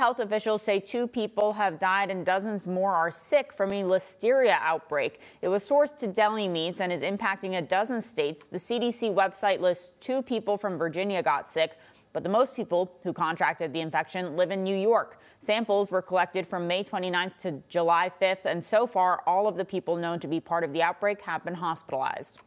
health officials say two people have died and dozens more are sick from a listeria outbreak. It was sourced to deli meats and is impacting a dozen states. The CDC website lists two people from Virginia got sick, but the most people who contracted the infection live in New York. Samples were collected from May 29th to July 5th, and so far, all of the people known to be part of the outbreak have been hospitalized.